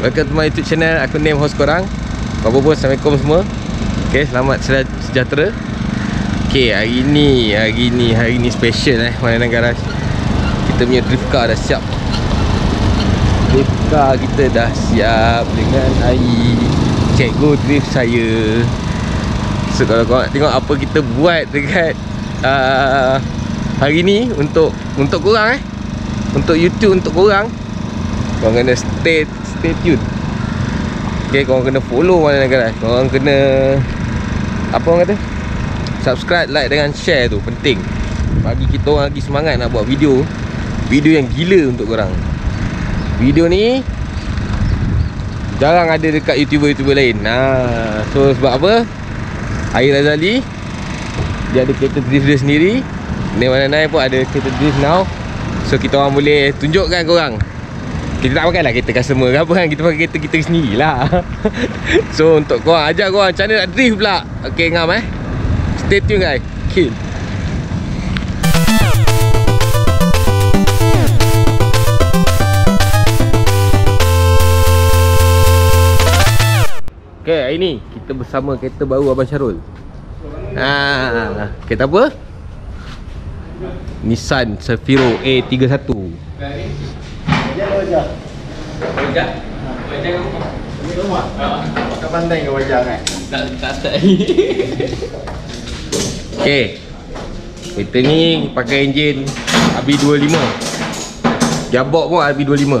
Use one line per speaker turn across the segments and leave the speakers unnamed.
Welcome to my YouTube channel. Aku name host korang. Apa pun Assalamualaikum semua. Okay selamat sejahtera. Okay hari ni Hari ni Hari ni special eh Mana negara Kita punya drift car dah siap. Drift car kita dah siap Dengan air. Cikgu drift saya. So kalau korang tengok Apa kita buat dekat uh, Hari ni Untuk Untuk korang eh. Untuk YouTube Untuk korang. Korang kena stay Stay tune Okay korang kena follow mana negara Korang kena Apa orang kata? Subscribe, like dengan share tu Penting. Bagi kita orang lagi semangat nak buat video. Video yang gila untuk korang. Video ni Jarang ada dekat YouTuber-YouTuber lain. Nah, So sebab apa? Air Razali Dia ada kereta drift dia sendiri. Ni mana naik pun ada kereta drift now. So kita orang boleh tunjukkan korang kita tak pakai lah kereta customer ke apa kan. Kita pakai kereta kita sendiri lah So untuk korang Ajak korang. Macam mana nak drift pula? Okay ngam eh. Stay tune guys. Kill. Okay hari ni Kita bersama kereta baru Abang Syarul. Ah, Kereta apa? Nissan Safiro A31
Wajah wajah.
Wajah? Kamu?
Ini rumah. Kau pandai ke wajah kan?
Tak tak tak Okay Kereta ni pakai enjin RB25 Gearbox pun RB25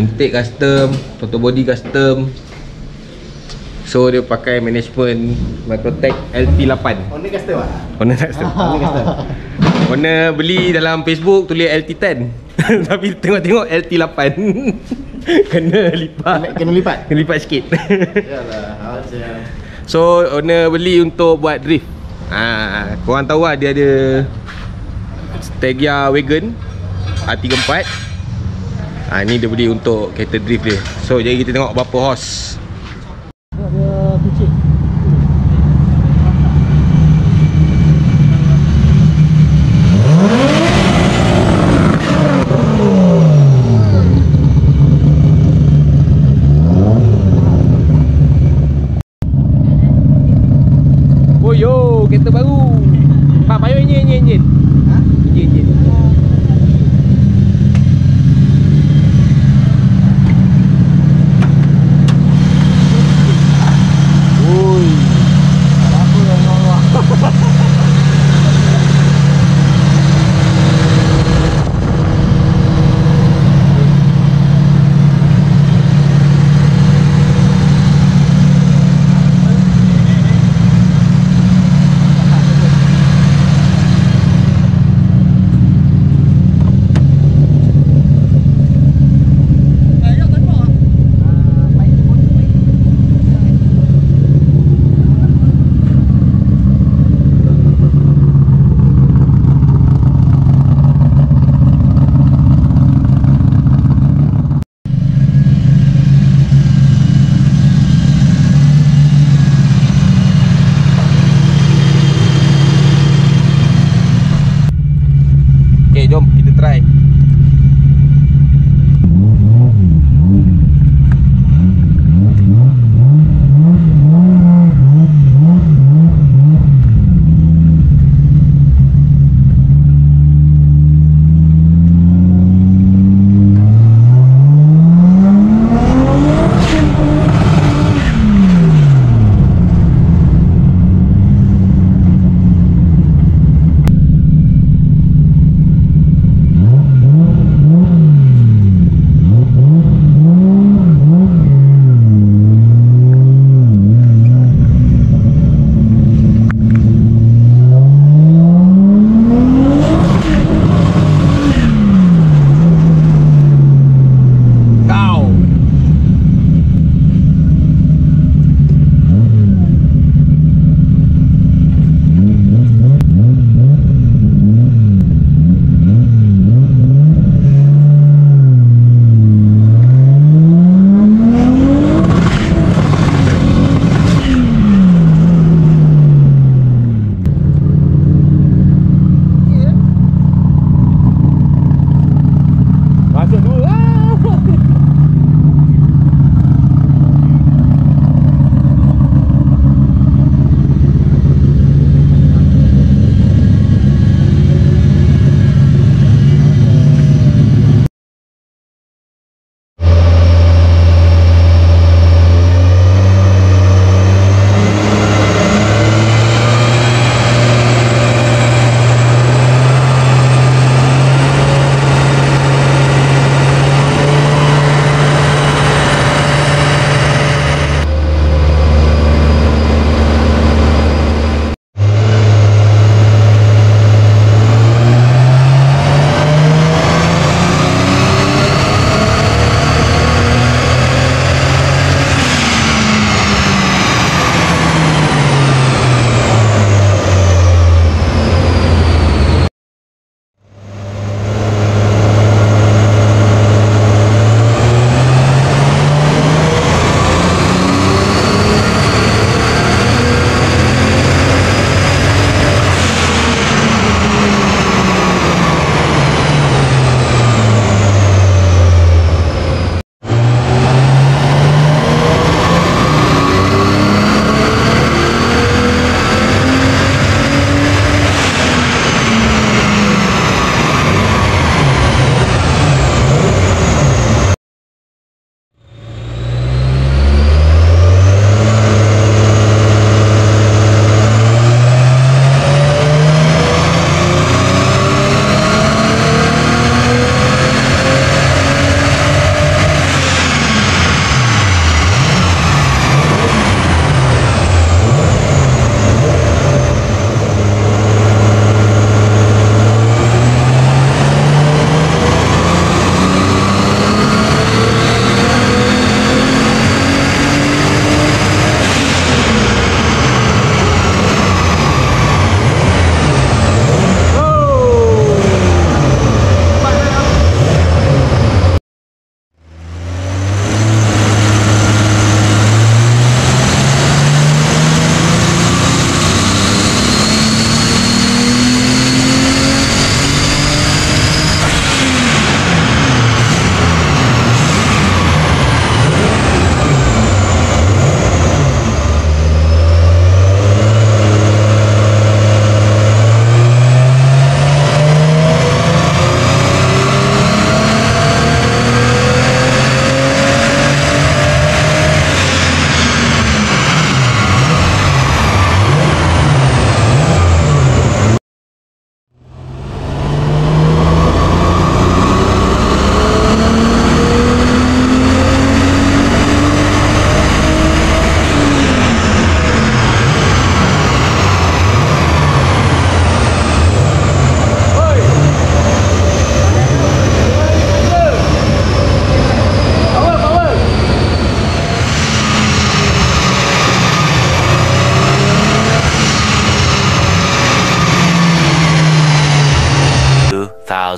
Intake custom Total body custom So dia pakai management Microtech LT8
Oh ni customer.
Owner custom
Owner custom.
Owner beli dalam Facebook tulis LT10 Tapi tengok-tengok LT8 Kena lipat.
Kena, kena lipat.
Kena lipat sikit.
Yalah, macam.
So owner beli untuk buat drift. Ha, Korang tahu lah dia ada Stegia Wagon R34 ha, Ni dia beli untuk kereta drift dia. So jadi kita tengok berapa horse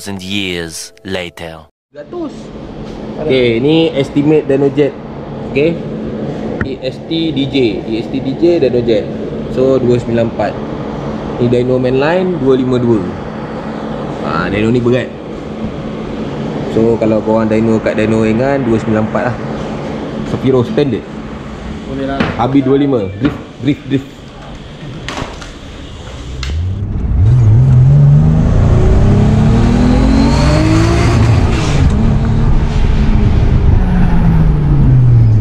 2,000 years later.
100 Okay ni estimate Danojet Okay? EST DJ EST DJ Danojet So 294 Ni dyno mainline 252 Ah, dyno ni berat. So kalau korang dyno kat dyno ringan 294 lah. Safiro standard
Boleh lah.
Habis 25 Drift Drift Drift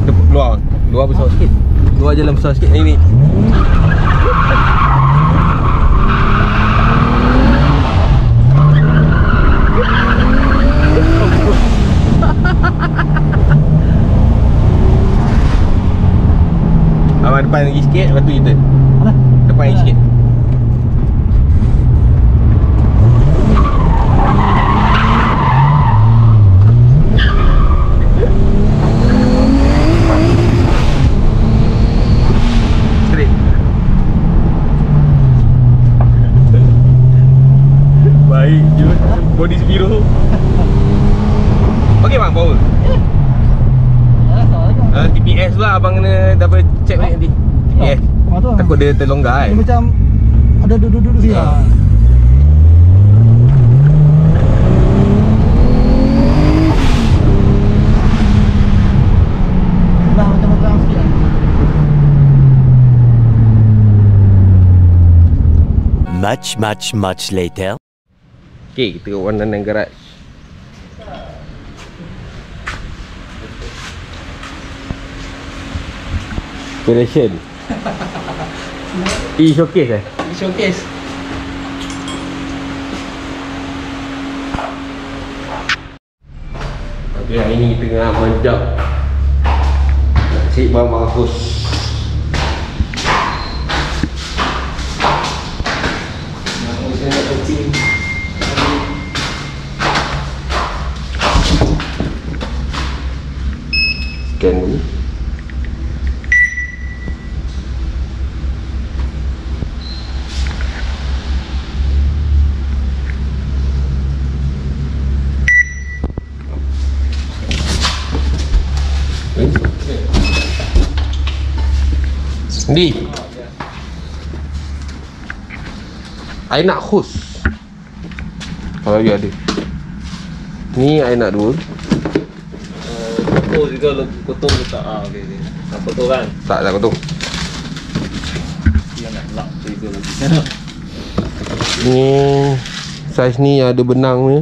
Dep- Luar Luar besar sikit Luar jalan besar sikit. Ini Abang depan lagi sikit Lepas tu
Mana?
Depan lagi sikit Straight Baik je Body Spiro Okay bang power
Ya, tak ada.
uh, TPS lah abang kena double check balik nanti TPS
tu?
Takut dia terlonggar
Dia
kan
macam ada duduk-duduk sini.
Ha.
Ah. Dah macam terang sikit. ah.
Much, much, much later.
Okay kita kat One Nine Garage Operation E showcase eh?
Showcase.
Okay hari ni kita tengah menjak Nak cek bang bagus Scan dulu Ni I nak host Kalau dia ada Ni I nak dua
Foto juga kotor letak ah okey okey. Nak foto kan?
Tak tak kau
Dia nak lock juga lagi.
Ni Saiz ni ada benang ni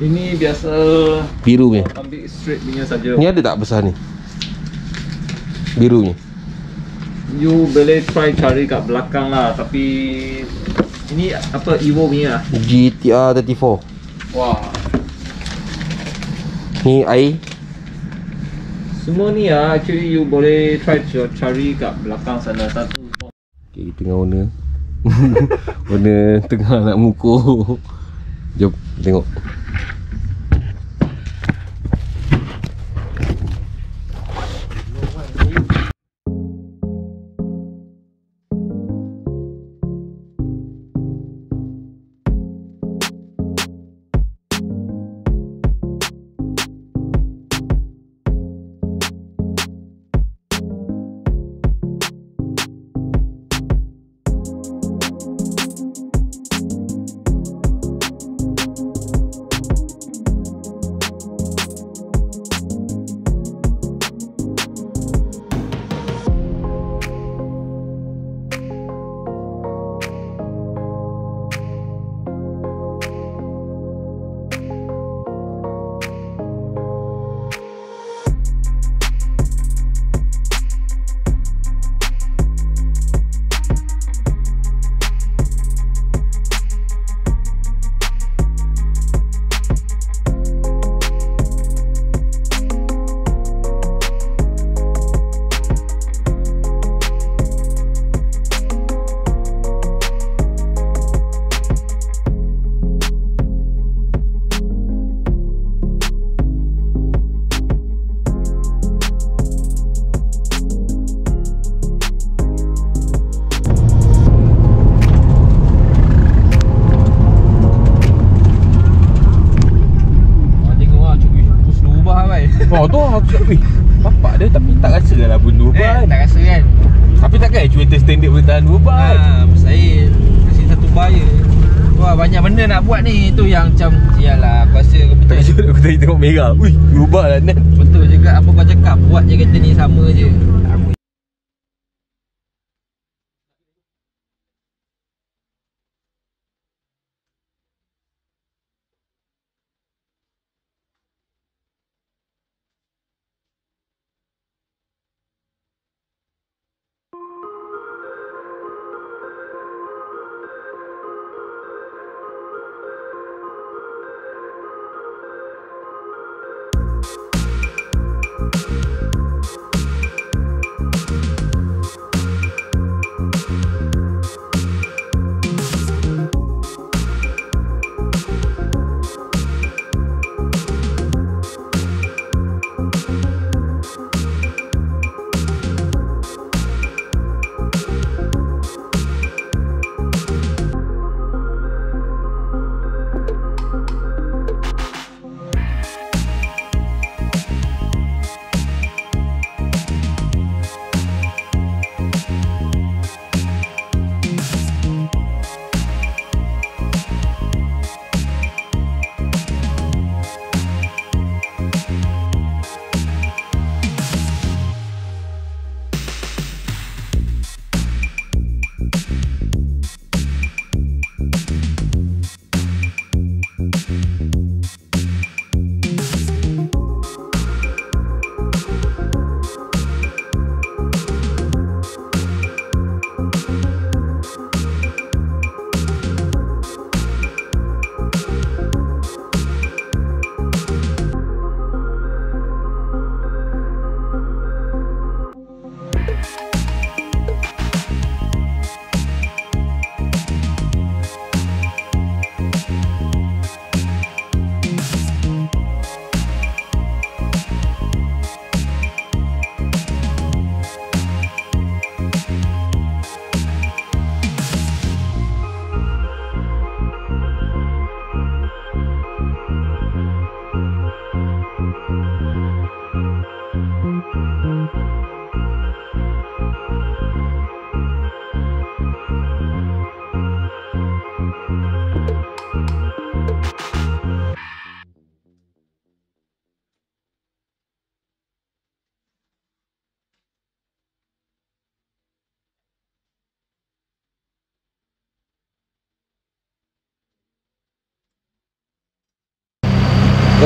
Ini biasa
Biru ni
ambil straight punya saja.
Ni ada tak besar ni Biru ni
You boleh try cari kat belakang lah tapi ini apa Evo punya ah.
GTR 34
Wah.
Ni I.
Semua ni ah actually you boleh try cari kat belakang sana. Satu.
Okay, tengah warna. Warna tengah nak mengukur Jom tengok Oh tu aku cakap Weh bapak dia tapi tak rasa lah pun 2
Eh,
ban
tak rasa kan?
Tapi takkan actuator standard boleh tahan 2 ban
Ha, mustahil. Kasi satu bahaya. Wah, banyak benda nak buat ni. Tu yang macam Yalah, aku rasa
Tak
betul
rasa aku tadi tengok merah Ui 2 ban lah Nan
Betul juga apa kau cakap Buat je kereta ni sama je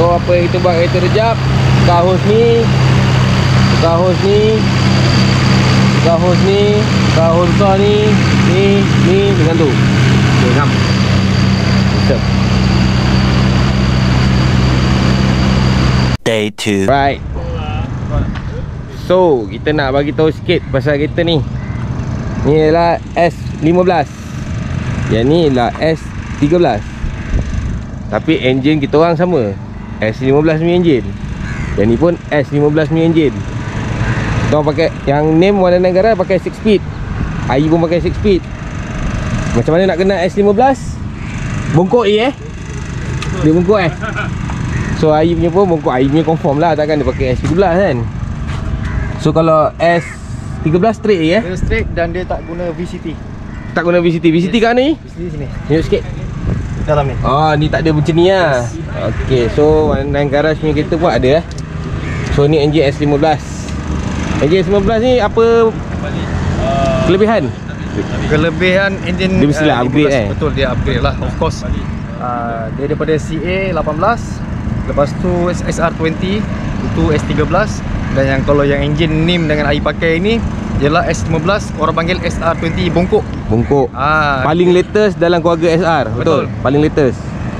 So apa kita buat kereta rejap? Buka hose ni. Buka hose ni. Buka hose ni. Buka hose besar ni. Ni Ni dengan tu. Okay ngam Stop
Day 2.
Right. So kita nak bagi tahu sikit pasal kereta ni. Ni adalah S15 Yang ni adalah S13 Tapi enjin kita orang sama S15 punya enjin. Yang ni pun S15 punya enjin. Kita orang pakai Yang name warna negara pakai 6 speed. AI pun pakai 6 speed. Macam mana nak kena S15 Bongkok E eh? Dia bongkok eh? So AI punya pun bongkok. AI punya confirm lah. Takkan dia pakai S13 kan? So kalau S13 straight je eh?
Dia straight dan dia tak guna VCT.
Tak guna VCT VCT kat mana ni?
VCT sini.
Tunjuk sikit
Dalam ni.
Oh ni tak ada macam ni lah Okay so Nine Garage punya kereta pun ada eh So ni enjin S15 Enjin S15 ni apa Kelebihan?
Kelebihan enjin
Dia mestilah
ah,
upgrade,
15,
eh?
Betul dia upgrade lah of course. Ah, dia daripada CA 18 Lepas tu SR20 Itu S13 Dan yang kalau yang enjin NIM dengan AI pakai ni Ialah S15 Orang panggil SR20 bongkok
Bongkok
ah,
Paling latest dalam keluarga SR Betul?
Betul.
Paling latest.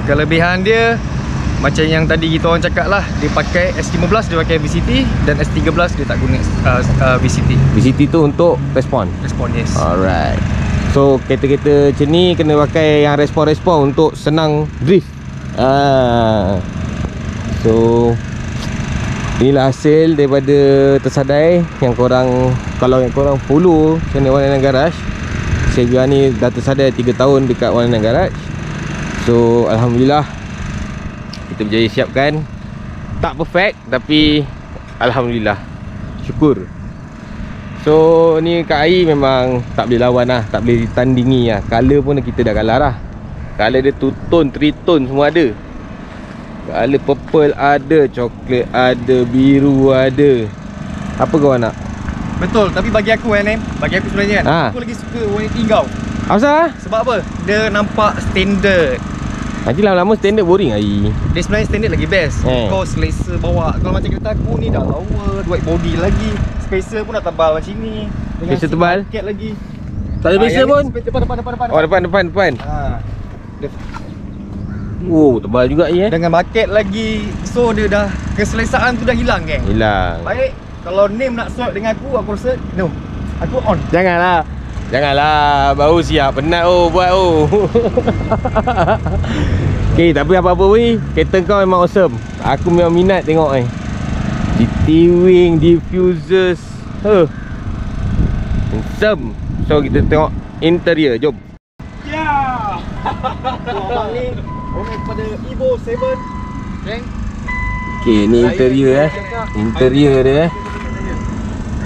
Kelebihan dia Macam yang tadi kita orang cakap lah Dia pakai S15 dia pakai VCT Dan S13 dia tak guna uh, uh, VCT
VCT tu untuk respon?
Respon yes.
Alright. So kereta-kereta macam ni Kena pakai yang respon-respon Untuk senang drift. Ah. So Inilah hasil daripada tersadai Yang korang Kalau yang korang follow Channel One Nine Garage Saya ni dah tersadai 3 tahun Dekat Nine Garage So Alhamdulillah Kita berjaya siapkan. Tak perfect Tapi Alhamdulillah. Syukur. So ni Kak Ai memang tak boleh lawan lah Tak boleh ditandingi lah. Color pun kita dah kalah lah. Color dia two tone, three tone semua ada. Color purple ada Coklat ada Biru ada. Apa kau nak?
Betul, tapi bagi aku kan, Em, bagi aku sebenarnya kan,
Ha.
aku lagi suka warna tinggal.
Apa?
Sebab apa? Dia nampak standard.
Nanti lama-lama standard boring Ai
Dia sebenarnya standard lagi best.
Eh.
Kau selesa bawa. Kalau macam kereta aku ni dah lawa, white body lagi. Spacer pun dah tebal macam ni. Dengan
Spacer tebal?
bucket lagi.
Tak ada
Ah, yang ni
pun
spacer Depan, depan, depan, depan.
Oh depan depan depan
Ha.
Oh tebal juga Ai eh
dengan bucket lagi. So dia dah keselesaan tu dah hilang kan.
Hilang
Baik, kalau name nak sort dengan aku, aku rasa no. Aku on.
Janganlah. Janganlah. Baru siap. Penat oh Buat oh. Okay tapi apa-apa weh Kereta kau memang awesome. Aku memang minat tengok eh. GT wing Diffusers. Huh. Handsome So kita tengok Interior. Jom.
Ya. Abang ni kepada Evo 7. Gang.
Okay ni interior eh. Interior dia eh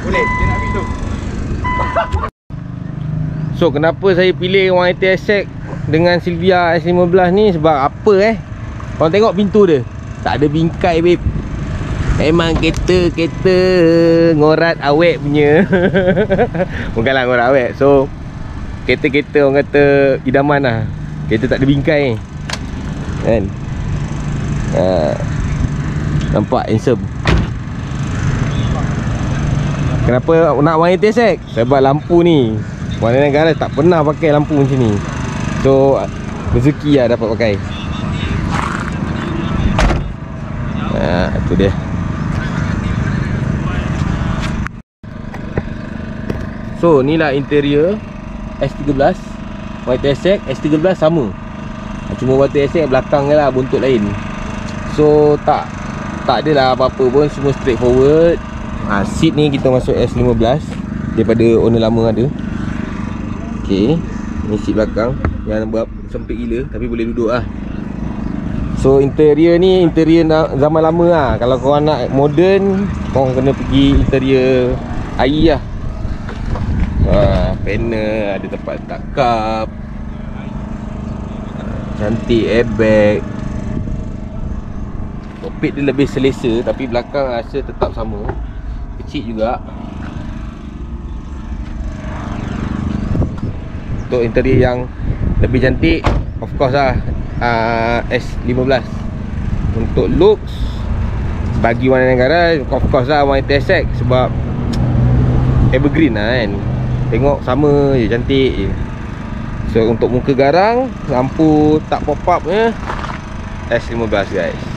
Boleh, dia nak.
So kenapa saya pilih 180 SX dengan Silvia S15 ni sebab apa eh? Korang tengok pintu dia. Tak ada bingkai babe. Memang kereta-kereta ngorat awet punya. Bukanlah ngorat awet. So kereta-kereta orang kata idaman lah. Kereta tak ada bingkai. Kan? Ha. Nampak handsome. Kenapa nak 180 SX? Sebab lampu ni. Mana negara tak pernah pakai lampu macam ni. So Rezeki lah dapat pakai. Ha, tu dia. So ni lah interior. S13 YTSX S13 sama. Cuma YTSX belakang je lah buntut lain. So tak Tak adalah apa-apa pun. Semua straightforward ha, Seat ni kita masuk S15 Daripada owner lama ada. Okay Ni seat belakang. Yang buat sempit gila Tapi boleh duduk lah. So interior ni Interior zaman lama lah. Kalau korang nak modern Korang kena pergi interior AI lah. Wah, panel ada tempat letak cup. Cantik airbag. Kokpit dia lebih selesa Tapi belakang rasa tetap sama Kecil juga. Untuk interior yang lebih cantik Of course lah uh, S15 Untuk looks Bagi warna negara Of course lah 180 SX Sebab Evergreen lah kan. Tengok sama je cantik je. So untuk muka garang Lampu tak pop up je S15 guys